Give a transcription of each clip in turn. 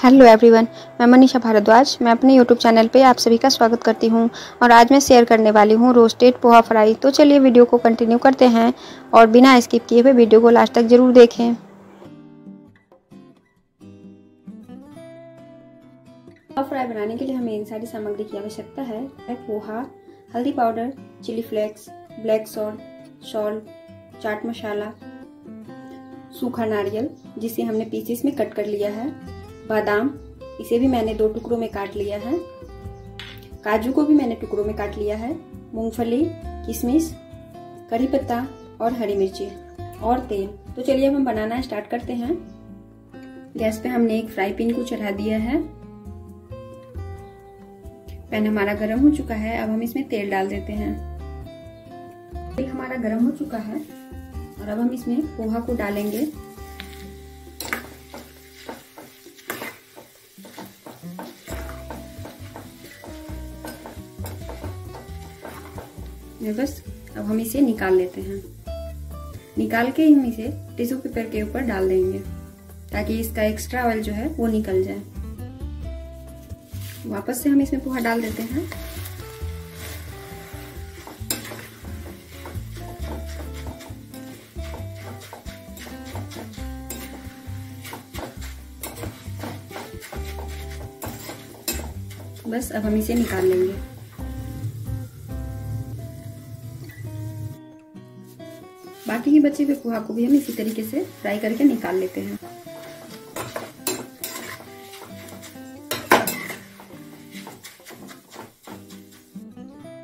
Hello everyone मैं मनीषा भारद्वाज, मैं अपने यूट्यूब चैनल पे आप सभी का स्वागत करती हूँ और आज मैं शेयर करने वाली हूँ रोस्टेड पोहा फ्राई तो चलिए वीडियो को कंटिन्यू करते हैं और बिना स्किप किए हुए वीडियो को लास्ट तक ज़रूर देखें। पोहा फ्राई बनाने के लिए हमें इन सारी सामग्री की आवश्यकता है। पोहा, हल्दी powder chili flakes black salt salt chaat masala सूखा नारियल, जिसे हमने पीसीस में कट कर लिया है। बादाम, इसे भी मैंने दो टुकड़ों में काट लिया है। काजू को भी मैंने टुकड़ों में काट लिया है। मूंगफली, किशमिश, करी पत्ता और हरी मिर्ची और तेल। तो चलिए अब हम बनाना स्टार्ट करते हैं। गैस पे हमने एक फ्राई पैन को चढ़ा दिया है। पैन हमारा गर्म हो चुका है। अब हम इसमें तेल डाल देते हैं। तेल हमारा गर्म हो चुका है और अब हम इसमें पोहा को डालेंगे। बस, अब हम इसे निकाल लेते हैं। निकाल के हम इसे टिश्यू पेपर के ऊपर डाल देंगे, ताकि इसका एक्स्ट्रा ऑयल जो है वो निकल जाए। वापस से हम इसमें पोहा डाल देते हैं। बस, अब हम इसे निकाल लेंगे। बाकी के बचे हुए पोहा को भी हम इसी तरीके से फ्राई करके निकाल लेते हैं।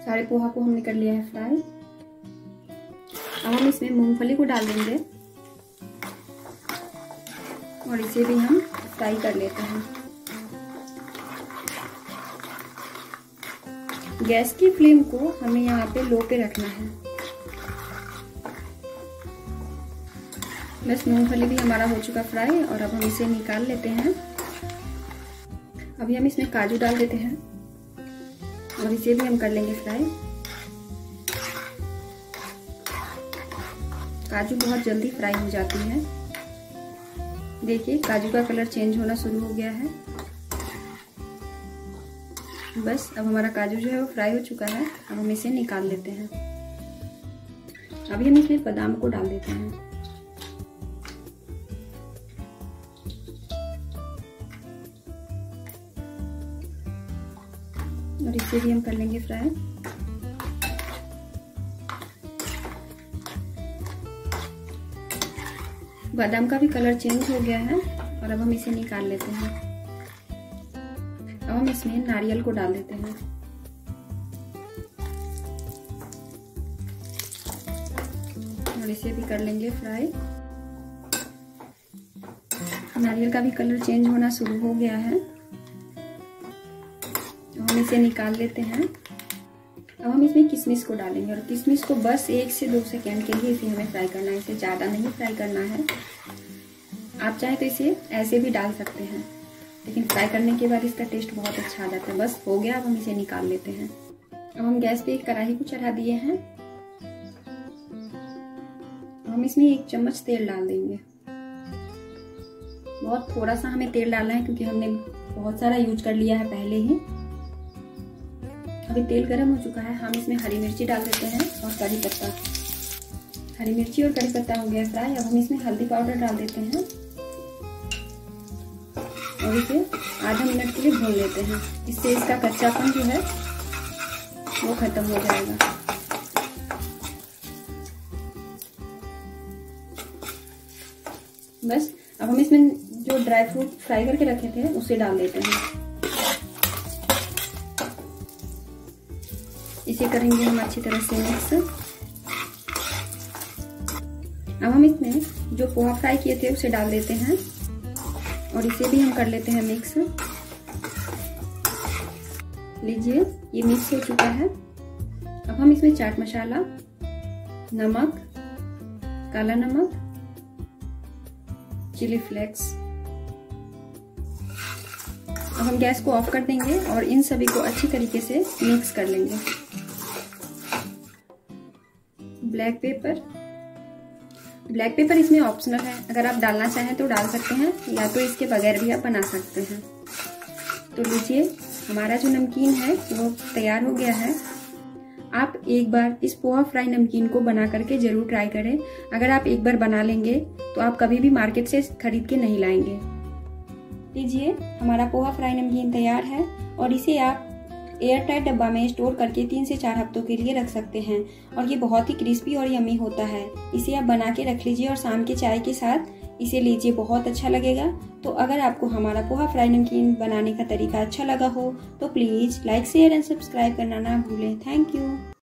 सारे पोहा को हमने कर लिया है फ्राई अब हम इसमें मूंगफली को डाल देंगे। और इसे भी हम फ्राई कर लेते हैं। गैस की फ्लेम को हमें यहाँ पे लो पे रखना है। बस मूंगफली भी हमारा हो चुका फ्राई और अब हम इसे निकाल लेते हैं। अभी हम इसमें काजू डाल देते हैं और इसे भी हम कर लेंगे फ्राई। काजू बहुत जल्दी फ्राई हो जाती है। देखिए, काजू का कलर चेंज होना शुरू हो गया है। बस, अब हमारा काजू जो है वो फ्राई हो चुका है। अब हम इसे निकाल लेते हैं। अभी हम इसमें बादाम को डाल देते हैं। और इसे भी हम कर लेंगे फ्राई। बादाम का भी कलर चेंज हो गया है और अब हम इसे निकाल लेते हैं। अब हम इसमें नारियल को डाल देते हैं। और इसे भी कर लेंगे फ्राई। नारियल का भी कलर चेंज होना शुरू हो गया है। हम इसे निकाल लेते हैं। अब हम इसमें किशमिश को डालेंगे और किशमिश को बस एक से दो सेकेंड के लिए इसे हमें फ्राई करना है। इसे ज़्यादा नहीं फ्राई करना है। आप चाहे तो इसे ऐसे भी डाल सकते हैं, लेकिन फ्राई करने के बाद इसका टेस्ट बहुत अच्छा आ जाता है। बस हो गया, अब हम इसे निकाल लेते हैं। अब हम गैस पे एक कढ़ाई को चढ़ा दिए हैं। हम इसमें एक चम्मच तेल डाल देंगे। बहुत थोड़ा सा हमें तेल डालना है, क्योंकि हमने बहुत सारा यूज़ कर लिया है पहले ही। अभी तेल गर्म हो चुका है, हम इसमें हरी मिर्ची डाल देते हैं और करी पत्ता। हरी मिर्ची और करी पत्ता हो गया फ्राई अब हम इसमें हल्दी पाउडर डाल देते हैं। और इसे आधा मिनट के लिए भून लेते हैं। इससे इसका कच्चापन जो है, वो खत्म हो जाएगा। बस, अब हम इसमें जो ड्राई फ्रूट, फ्राई करके रखे थे, उसे डाल देते हैं। इसे करेंगे हम अच्छी तरह से मिक्स। अब हम इसमें जो पोहा फ्राई किए थे उसे डाल देते हैं और इसे भी हम कर लेते हैं मिक्स। लीजिए, ये मिक्स हो चुका है। अब हम इसमें चाट मसाला, नमक, काला नमक, चिली फ्लेक्स। अब हम गैस को ऑफ़ कर देंगे और इन सभी को अच्छी तरीके से मिक्स कर लेंगे। Black pepper. ब्लैक पेपर इसमें ऑप्शनल है। अगर आप डालना चाहें तो डाल सकते हैं, या तो इसके बगैर भी आप बना सकते हैं। तो लीजिए, हमारा जो नमकीन है, वो तैयार हो गया है। आप एक बार इस पोहा फ्राई नमकीन को बना करके ज़रूर ट्राई करें। अगर आप एक बार बना लेंगे तो आप कभी भी मार्केट से खरीद के नहीं लाएँगे। लीजिए, हमारा पोहा फ्राई नमकीन तैयार है, और इसे आप एयर टाइट डब्बा में स्टोर करके तीन से चार हफ्तों के लिए रख सकते हैं। और ये बहुत ही क्रिस्पी और यमी होता है। इसे आप बना के रख लीजिए और शाम के चाय के साथ इसे लीजिए, बहुत अच्छा लगेगा। तो अगर आपको हमारा पोहा फ्राई नमकीन बनाने का तरीका अच्छा लगा हो तो please like, share and subscribe करना ना भूलें। Thank you.